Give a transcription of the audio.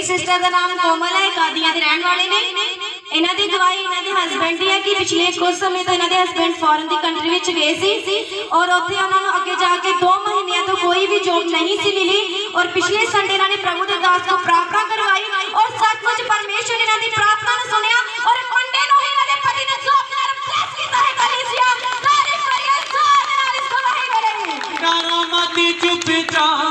ਇਹ ਸਿਸਟਰ ਦਾ ਨਾਮ ਕੋਮਲ ਹੈ ਕਾਦੀਆਂ ਦੇ ਰਹਿਣ ਵਾਲੇ ਨੇ ਇਹਨਾਂ ਦੀ ਗਵਾਹੀ ਇਹਨਾਂ ਦੇ ਹਸਬੰਡ ਦੀ ਹੈ ਕਿ ਪਿਛਲੇ ਕੁਝ ਸਮੇਂ ਤੋਂ ਇਹਨਾਂ ਦੇ ਹਸਬੰਡ ਫੋਰਨ ਦੀ ਕੰਟਰੀ ਵਿੱਚ ਗਏ ਸੀ ਔਰ ਉੱਥੇ ਉਹਨਾਂ ਨੂੰ ਅੱਗੇ ਜਾ ਕੇ 2 ਮਹੀਨਿਆਂ ਤੋਂ ਕੋਈ ਵੀ ਜੋਬ ਨਹੀਂ ਸੀ ਮਿਲੀ ਔਰ ਪਿਛਲੇ ਸੰਡੇ ਇਹਨਾਂ ਨੇ ਪ੍ਰਭੂ ਦੇ ਦਾਸ ਤੋਂ ਪ੍ਰਾਰਥਨਾ ਕਰਵਾਈ ਔਰ ਸੱਚਮੁੱਚ ਪਰਮੇਸ਼ਵਰ ਇਹਨਾਂ ਦੀ ਪ੍ਰਾਰਥਨਾ ਨੂੰ ਸੁਣਿਆ ਔਰ ਮੰਡੇ ਨੂੰ ਹੀ ਇਹਨਾਂ ਦੇ ਪਤੀ ਨੇ ਜੋਬ ਨਾਲ ਬਲੈਸ ਕੀਤਾ ਹੈ ਕਲੀਸਿਆ ਤਾਰੀਫ ਕਰੀਏ ਜ਼ੋਰ ਨਾਲ ਇਸ ਗਵਾਹੀ ਕਰੇ ਨਾਰਾਮਤੀ ਚੁੱਪ ਜਾ